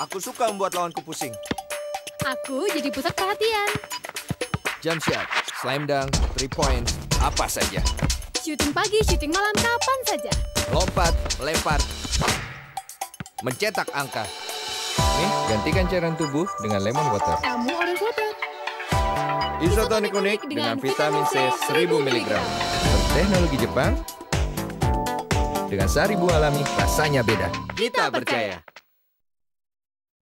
Aku suka membuat lawanku pusing. Aku jadi pusat perhatian. Jump shot, slam dunk, three point, apa saja. Shooting pagi, shooting malam, kapan saja. Lompat, lempar, mencetak angka. Nih, gantikan cairan tubuh dengan lemon water. Kamu orange water. Isotonik unik dengan vitamin C 1000 mg. Teknologi Jepang dengan sari buah alami rasanya beda. Kita percaya.